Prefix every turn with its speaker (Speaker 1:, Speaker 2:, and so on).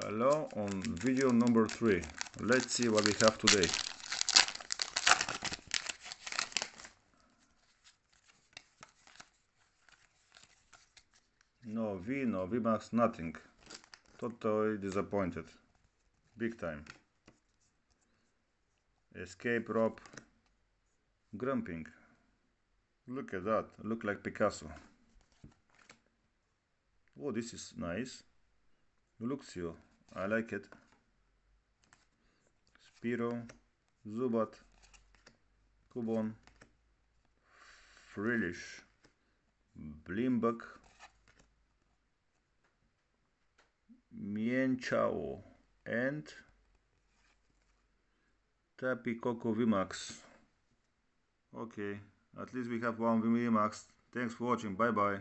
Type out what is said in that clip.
Speaker 1: Hello on video number 3. Let's see what we have today. No V, no VMAX, nothing. Totally disappointed. Big time. Escape rope. Grumpig. Look at that. Look like Picasso. Oh, this is nice. Luxio. I like it. Spiro. Zubat. Cubone. Frillish. Blimbak. Mienshao. And Tapu Koko VMAX. Okay, at least we have one VMAX. Thanks for watching. Bye bye.